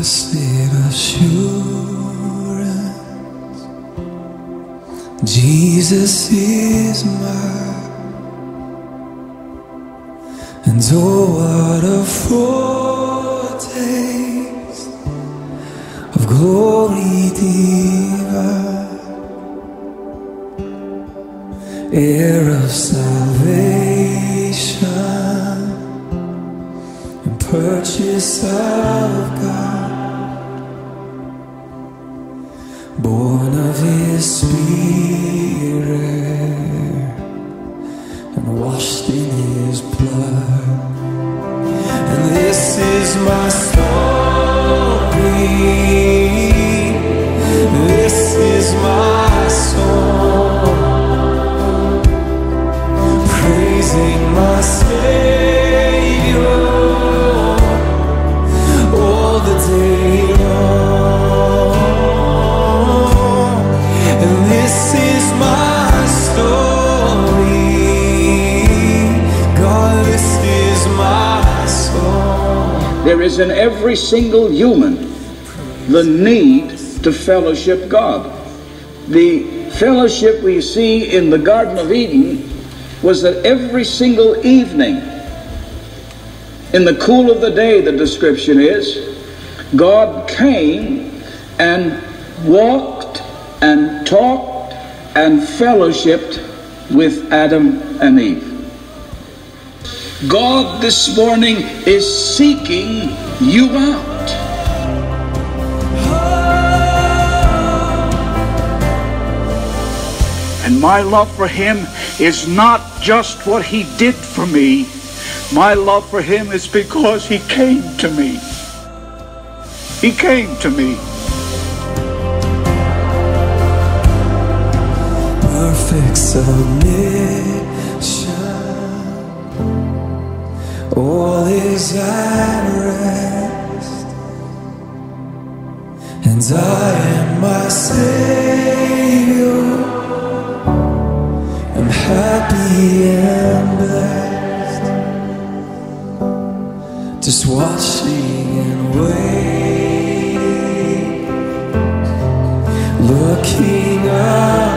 blessed assurance. Jesus is mine. And oh what a foretaste of glory divine. Heir of salvation. Purchase of God. And this is my story. This is my song. Praising my Savior all the day long. And this is my There is in every single human the need to fellowship God. The fellowship we see in the Garden of Eden was that every single evening, in the cool of the day, the description is, God came and walked and talked and fellowshipped with Adam and Eve. God this morning is seeking you out. And my love for him is not just what he did for me. My love for him is because he came to me. He came to me. perfect submission. All is at rest, and I am my Savior. I'm happy and blessed, just watching and waiting, looking up.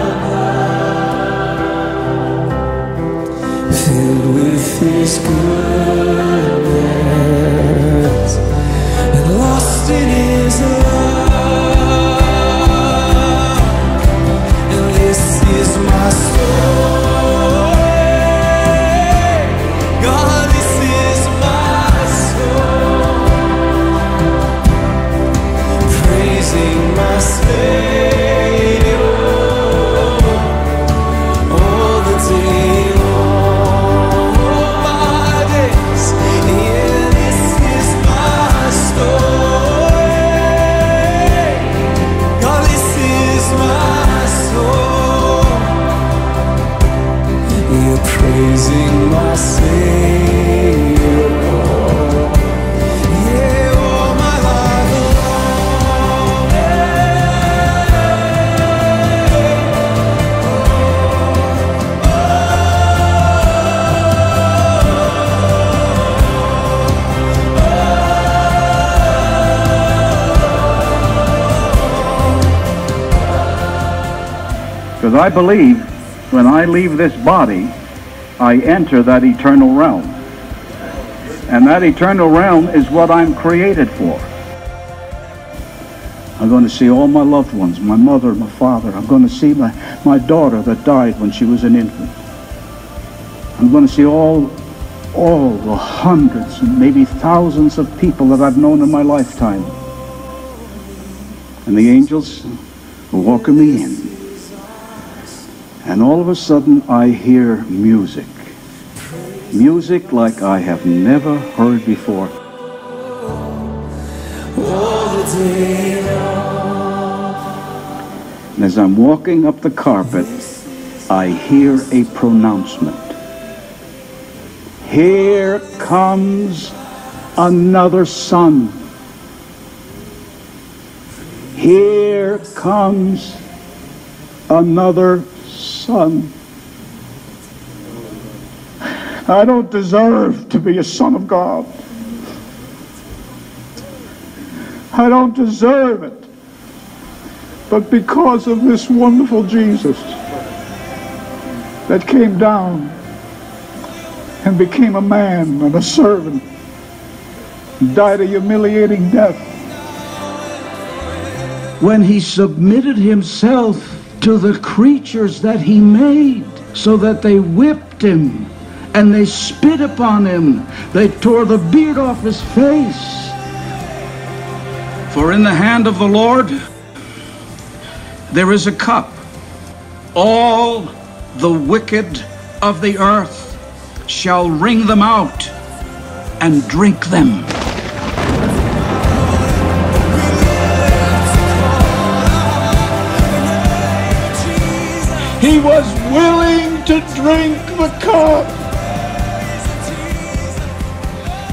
Because I believe when I leave this body, I enter that eternal realm. And that eternal realm is what I'm created for. I'm going to see all my loved ones, my mother, my father. I'm going to see my, my daughter that died when she was an infant. I'm going to see all, all the hundreds and maybe thousands of people that I've known in my lifetime. And the angels will welcome me in. And all of a sudden, I hear music. Music like I have never heard before. And as I'm walking up the carpet, I hear a pronouncement. Here comes another son. Here comes another son. I don't deserve to be a son of God. I don't deserve it. But because of this wonderful Jesus, that came down and became a man and a servant, died a humiliating death. When he submitted himself to the creatures that he made, so that they whipped him and they spit upon him, they tore the beard off his face. For in the hand of the Lord there is a cup. All the wicked of the earth shall wring them out and drink them. He was willing to drink the cup.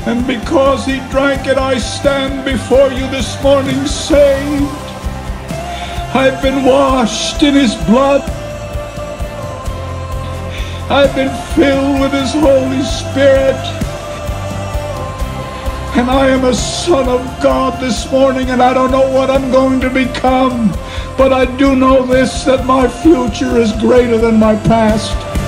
And because he drank it, I stand before you this morning saved. I've been washed in his blood. I've been filled with his Holy Spirit. And I am a son of God this morning, and I don't know what I'm going to become. But I do know this that my future is greater than my past.